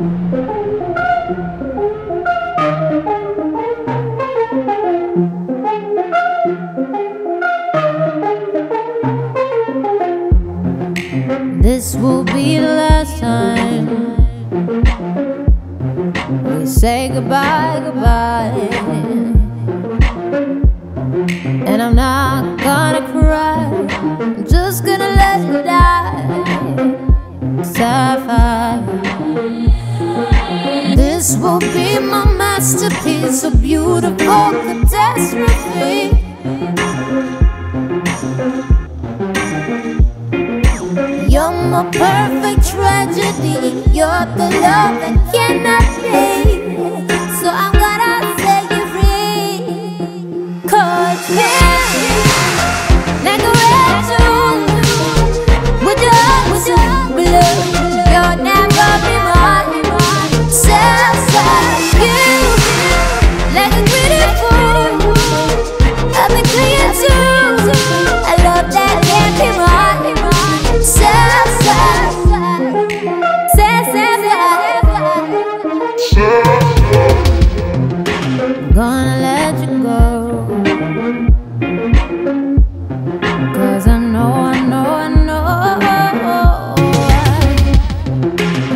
This will be the last time we say goodbye, goodbye. And I'm not gonna cry, I'm just gonna let it die. Will be my masterpiece, a beautiful catastrophe. You're my perfect tragedy. You're the love that cannot be. So I'm gonna set you free. Cause self-side. Gonna let you go. Cause I know, I know, I know.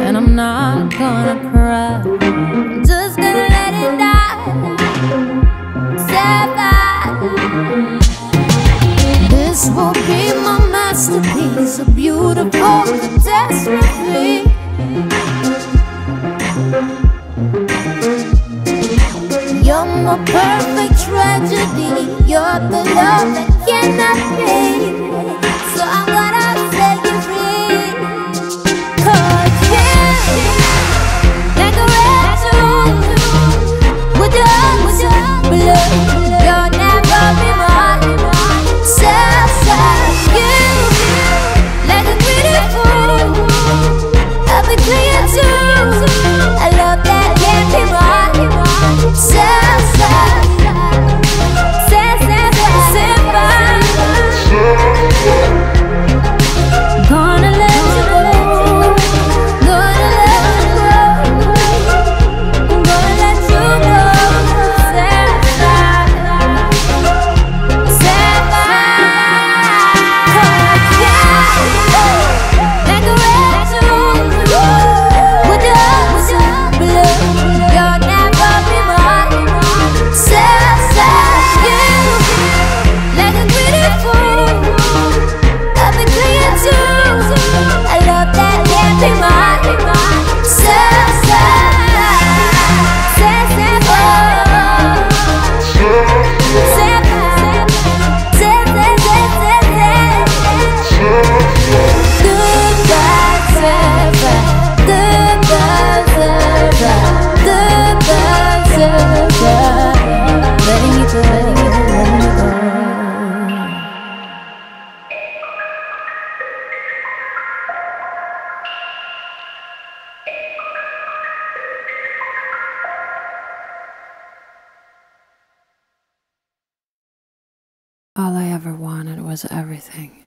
And I'm not gonna cry. I'm just gonna let it die. This will be my masterpiece, a beautiful catastrophe. You're my perfect tragedy. You're the love that cannot be. Was everything.